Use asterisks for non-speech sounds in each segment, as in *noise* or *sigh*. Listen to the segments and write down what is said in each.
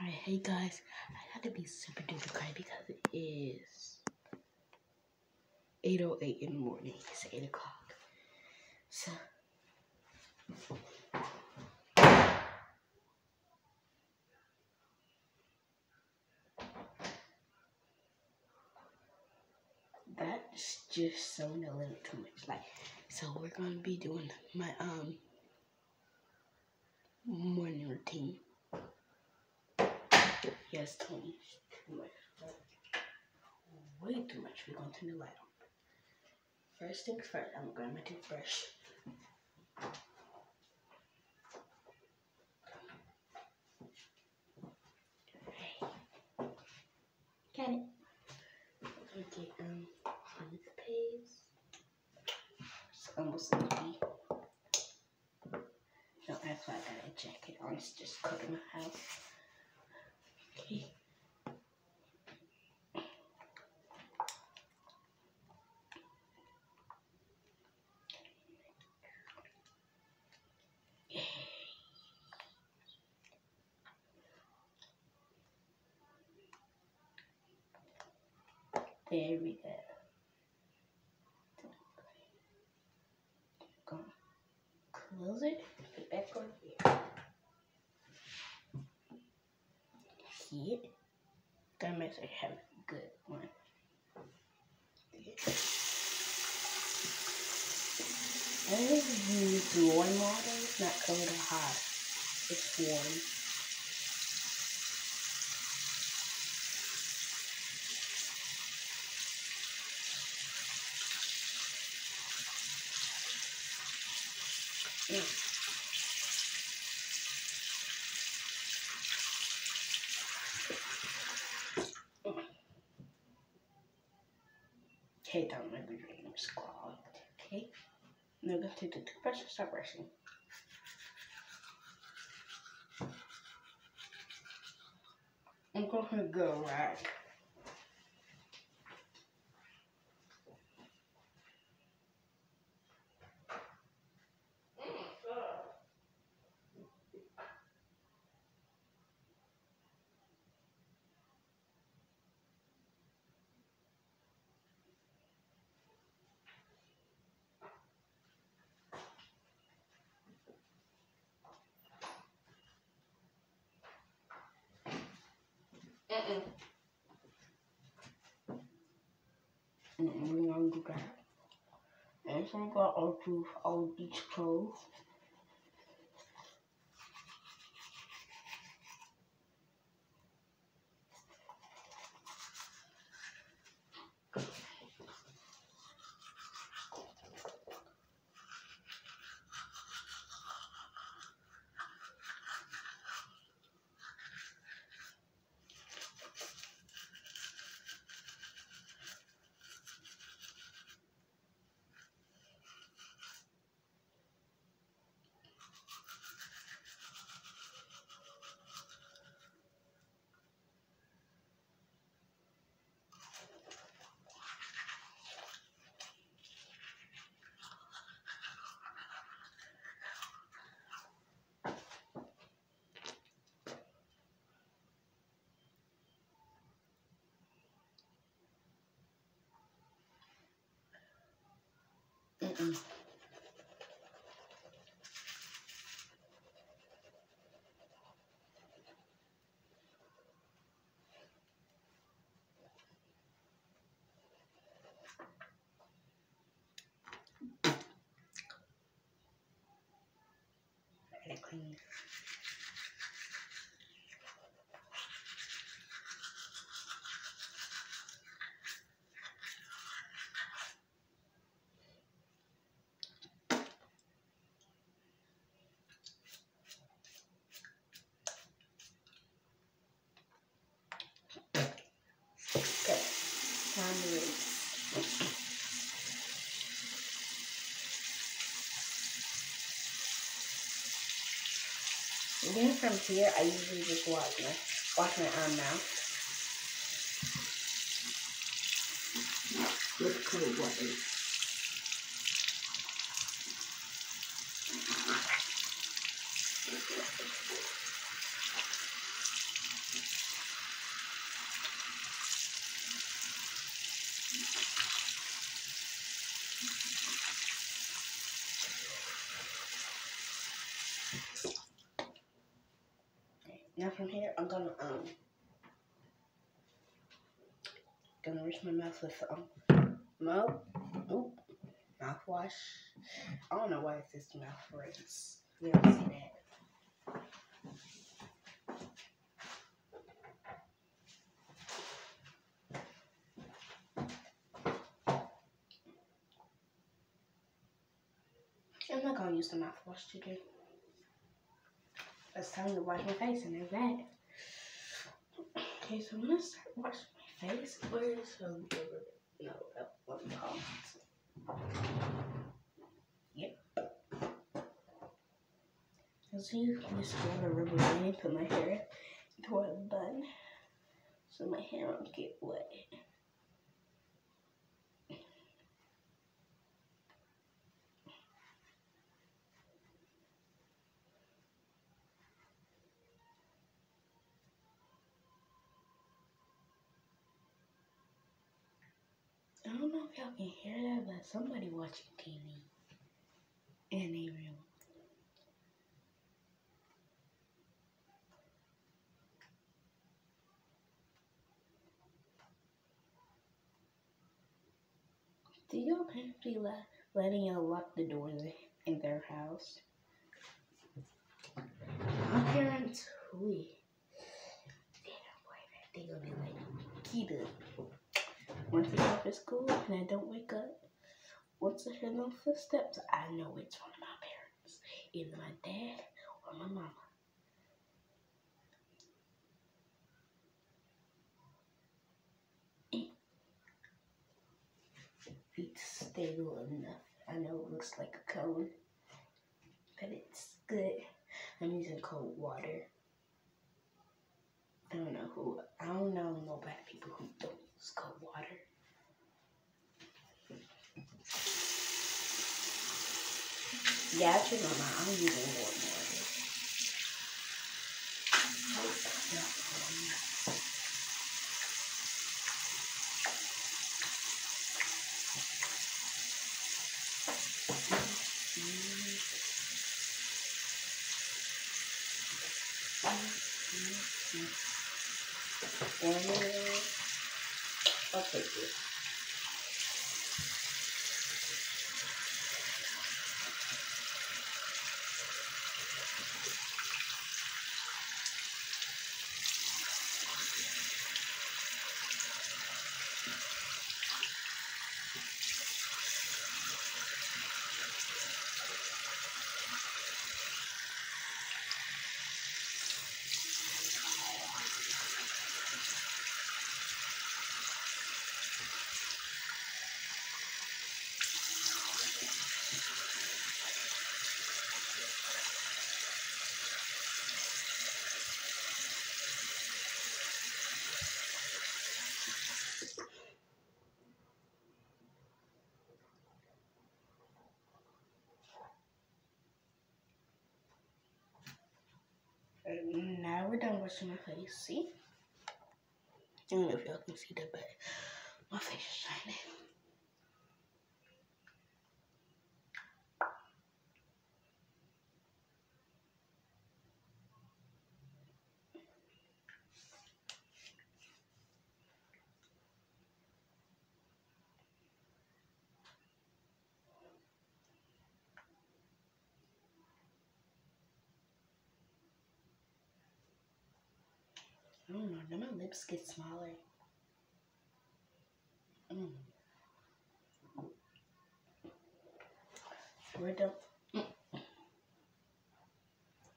Alright, hey guys, I had to be super duper quiet because it is 8.08 in the morning. It's 8 o'clock. So, that's just sounding a little too much. Like, so we're gonna be doing my um morning routine. Yes, Tony, too. Way too much. We're going to turn the light on. First things first, I'm gonna grab my toothbrush. Got it. Okay, um, toothpaste. It's almost empty. Don't act I got a jacket on. It's just cold in my house. Okay. There we go. Close it, put it back on here. It? Gotta make sure you have a good one. And use warm water, not cold or hot. It's warm. Okay, down my dream squad. Okay. Now gonna take the toothbrush and start brushing. I'm gonna go right. Mm-mm. Mm-mm, we're gonna do that. And so I got all through all Mm -mm. Like And then from here, I usually just wash my wash my arm mouth with cold water. Now from here, I'm gonna um, gonna rinse my mouth with um, mo, oop, mouthwash. I don't know why it says mouth rinse. You see that. Gonna use the mouthwash today. It's time to wash my face and there's that. Okay, so I'm gonna start washing my face. Where's um no that one Yep. As you just grab a rubber band and put my hair into a bun so my hair won't get wet. I don't know if y'all can hear that, but somebody watching TV in a room. Do your parents be let, letting y'all lock the doors in their house? My parents, we, they don't play that. They gonna be like, keep it. Once I get at school and I don't wake up, once I hear those footsteps, I know it's one of my parents, either my dad or my mama. It's stable enough. I know it looks like a cone, but it's good. I'm using cold water. I don't know who, I don't know no nobody people who don't use cold water. Yeah, I my mind. I'm using water. Oh, no. And I'll take it. And See? I don't know if y'all can see that, but my face is shining. I don't know. Then my lips get smaller. Mm. We're done. Mm.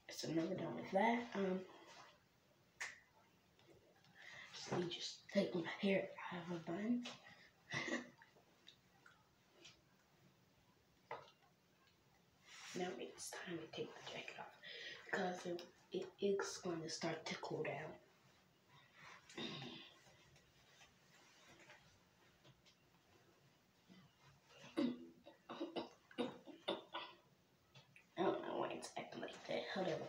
So now we're done with that. Um, so you just take my hair out of a bun. *laughs* now it's time to take the jacket off because it, it is going to start to cool down. I don't know why it's acting like that. Whatever.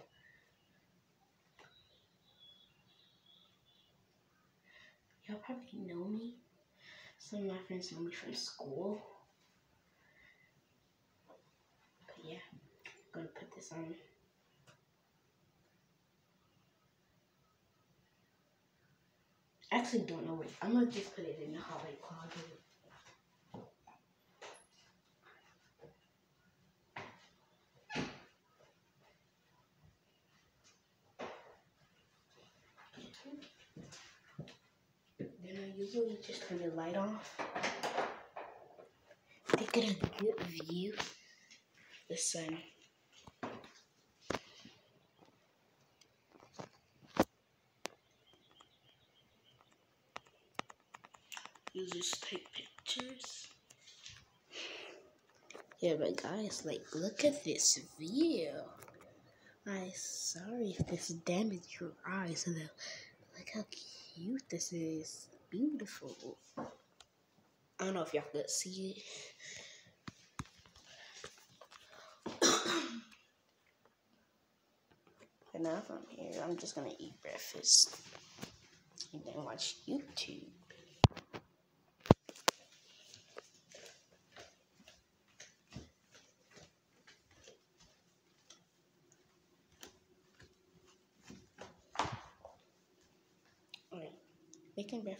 Y'all probably know me. Some of my friends know me from school. But yeah, I'm gonna put this on. Actually don't know what. I'm gonna just put it in the hallway closet. Then I usually just turn the light off. To get a good view the sun. Just take pictures. Yeah, but guys, like, look at this view. I'm sorry if this damaged your eyes. Look how cute this is. Beautiful. I don't know if y'all could see it. *coughs* and now I'm here, I'm just gonna eat breakfast and then watch YouTube.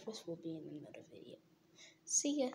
Alright, will be in another video. See ya!